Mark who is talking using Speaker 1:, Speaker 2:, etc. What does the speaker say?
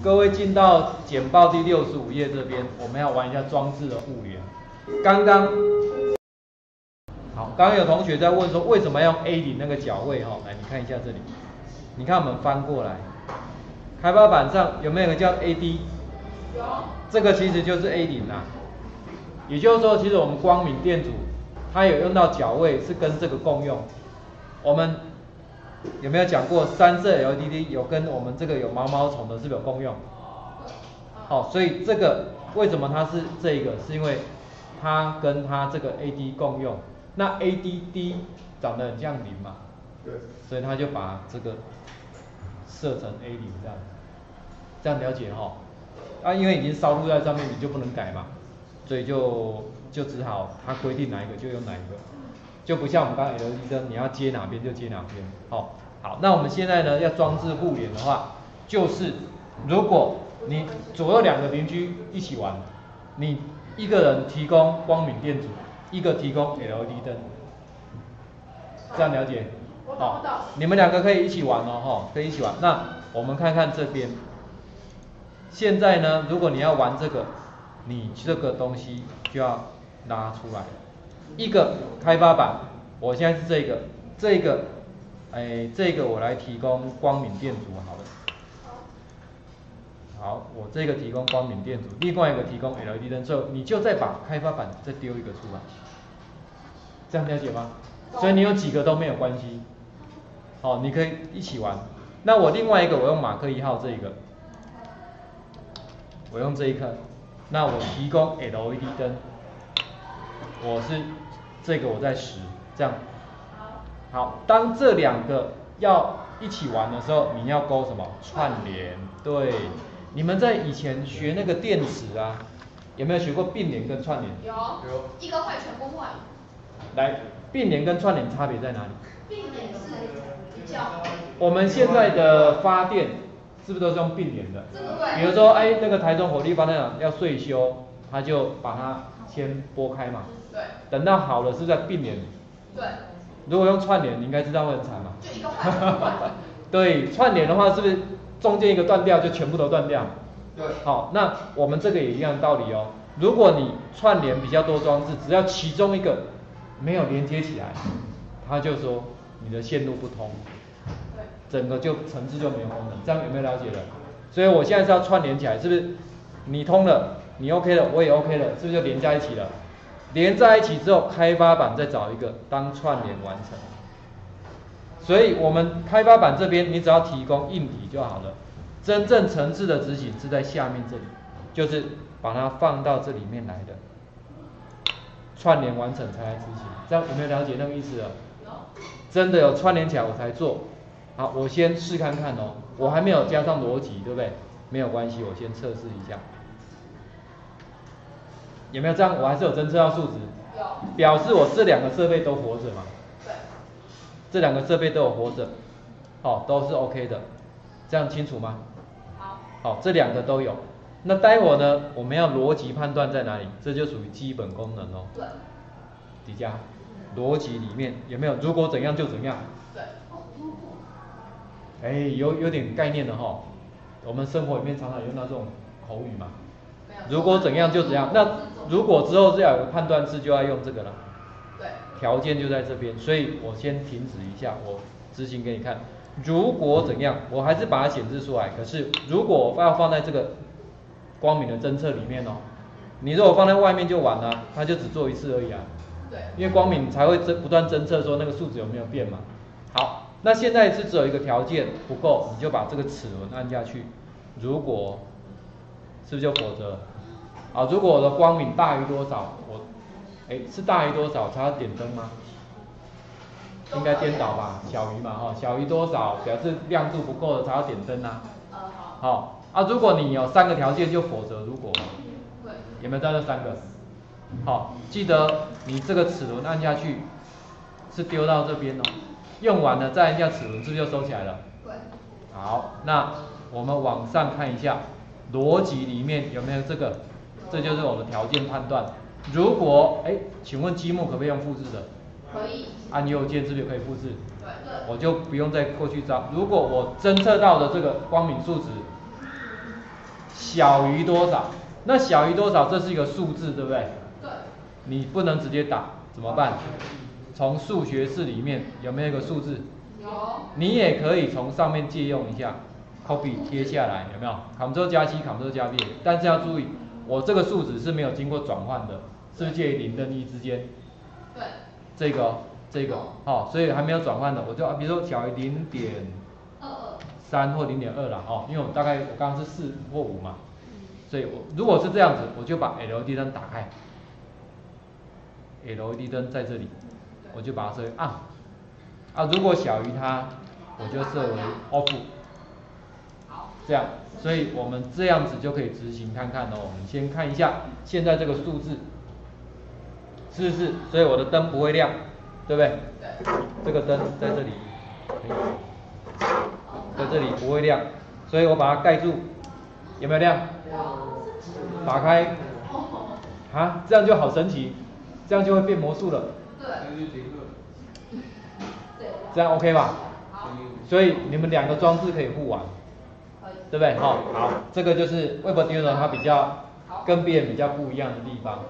Speaker 1: 各位进到简报第六十五页这边，我们要玩一下装置的互联。刚刚，好，刚刚有同学在问说，为什么要用 A 零那个角位？哈，来，你看一下这里，你看我们翻过来，开发板上有没有个叫 AD？
Speaker 2: 有。
Speaker 1: 这个其实就是 A 零啦。也就是说，其实我们光明电阻，它有用到角位是跟这个共用。我们有没有讲过三色 LDD 有跟我们这个有毛毛虫的是不是有共用？好，所以这个为什么它是这一个？是因为它跟它这个 AD 共用。那 ADD 长得很像零嘛？
Speaker 3: 对。
Speaker 1: 所以他就把这个设成 A 零这样，这样了解哈？啊，因为已经烧录在上面，你就不能改嘛。所以就就只好它规定哪一个就用哪一个，就不像我们刚刚 LED 灯，你要接哪边就接哪边。好，好，那我们现在呢要装置互联的话，就是如果你左右两个邻居一起玩，你一个人提供光敏电阻，一个提供 LED 灯，这样了解？
Speaker 2: 好，
Speaker 1: 你们两个可以一起玩哦，哈，可以一起玩。那我们看看这边，现在呢，如果你要玩这个。你这个东西就要拉出来，一个开发板，我现在是这个，这个，哎，这个我来提供光敏电阻好了。好，我这个提供光敏电阻，另外一个提供 LED 灯，之后你就再把开发板再丢一个出来，这样了解吗？所以你有几个都没有关系，好，你可以一起玩。那我另外一个我用马克一号这一个，我用这一颗。那我提供 LED 灯，我是这个我在十，这样。好，当这两个要一起玩的时候，你要勾什么？串联。对，你们在以前学那个电池啊，有没有学过并联跟串联？
Speaker 2: 有。有。一个坏全部坏。
Speaker 1: 来，并联跟串联差别在哪里？
Speaker 2: 并联是比较。
Speaker 1: 我们现在的发电。是不是都是用并联的？比如说，哎，那个台中火力发电厂要税修，他就把它先拨开嘛。
Speaker 2: 对。
Speaker 1: 等到好了，是在并联。
Speaker 2: 对。
Speaker 1: 如果用串联，你应该知道会很惨嘛。
Speaker 2: 就一个坏。
Speaker 1: 对，串联的话，是不是中间一个断掉，就全部都断掉？
Speaker 3: 对。
Speaker 1: 好，那我们这个也一样道理哦。如果你串联比较多装置，只要其中一个没有连接起来，他就说你的线路不通。整个就层次就没有功能，这样有没有了解的？所以我现在是要串联起来，是不是？你通了，你 OK 了，我也 OK 了，是不是就连在一起了？连在一起之后，开发板再找一个当串联完成。所以我们开发板这边，你只要提供硬体就好了。真正层次的执行是在下面这里，就是把它放到这里面来的，串联完成才来执行。这样有没有了解那个意思了？真的有串联起来我才做。好，我先试看看哦，我还没有加上逻辑，对不对？没有关系，我先测试一下，有没有这样？我还是有侦测到数值，
Speaker 2: 有，
Speaker 1: 表示我这两个设备都活着嘛？
Speaker 2: 对，
Speaker 1: 这两个设备都有活着，好，都是 OK 的，这样清楚吗？
Speaker 2: 好，
Speaker 1: 好，这两个都有，那待会呢，我们要逻辑判断在哪里？这就属于基本功能哦。
Speaker 2: 对，
Speaker 1: 底下逻辑里面有没有？如果怎样就怎样？
Speaker 2: 对。
Speaker 1: 哎，有有点概念的哈，我们生活里面常常用到这种口语嘛。如果怎样就怎样，那如果之后是要有个判断式，就要用这个了。
Speaker 2: 对。
Speaker 1: 条件就在这边，所以我先停止一下，我执行给你看。如果怎样，我还是把它显示出来。可是如果要放在这个光明的侦测里面哦，你如果放在外面就完了，它就只做一次而已啊。
Speaker 2: 对。
Speaker 1: 因为光明才会侦不断侦测说那个数值有没有变嘛。好。那现在是只有一个条件不够，你就把这个齿轮按下去。如果是不是就否则？啊，如果我的光敏大于多少？我，哎，是大于多少才要点灯吗？应该颠倒吧，小于嘛哈，小于多少表示亮度不够的才要点灯啊。好。好，啊，如果你有三个条件就否则，如果。
Speaker 2: 对。
Speaker 1: 有没有在这三个？好，记得你这个齿轮按下去是丢到这边哦。用完了再按下齿轮，是不是就收起来了？
Speaker 2: 对。
Speaker 1: 好，那我们往上看一下，逻辑里面有没有这个？这就是我的条件判断。如果，哎，请问积木可不可以用复制的？
Speaker 2: 可以。
Speaker 1: 按右键是不是可以复制？
Speaker 2: 对。
Speaker 1: 我就不用再过去找。如果我侦测到的这个光敏数值小于多少？那小于多少？这是一个数字，对不对？
Speaker 2: 对。
Speaker 1: 你不能直接打，怎么办？从数学式里面有没有一个数字？
Speaker 2: 有。
Speaker 1: 你也可以从上面借用一下，copy 贴下来，有没有？Ctrl 加 C，Ctrl 加 V，但是要注意，我这个数值是没有经过转换的，是不介于零跟一之间。
Speaker 2: 对。
Speaker 1: 这个，这个，好，所以还没有转换的，我就比如说小于零点。三或零点二了，哦，因为我大概我刚刚是四或五嘛，所以我如果是这样子，我就把 LED 灯打开，LED 灯在这里，我就把它设为 on，啊，如果小于它，我就设为 off，这样，所以我们这样子就可以执行看看哦。我们先看一下现在这个数字，是不是？所以我的灯不会亮，对不对？
Speaker 2: 对。
Speaker 1: 这个灯在这里。在这里不会亮，所以我把它盖住，有没有亮？打开，啊，这样就好神奇，这样就会变魔术了。
Speaker 2: 对。
Speaker 1: 这样 OK 吧？所以你们两个装置可以互玩，对不对？好，好，这个就是 Web Designer 它比较跟别人比较不一样的地方。